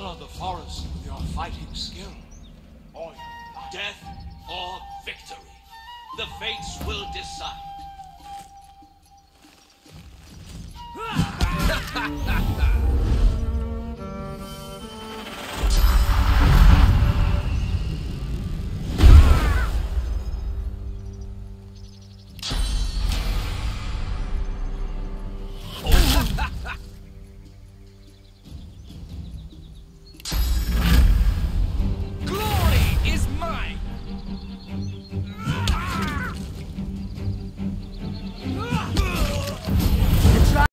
the forest with your fighting skill. Or. Death or victory. The fates will decide.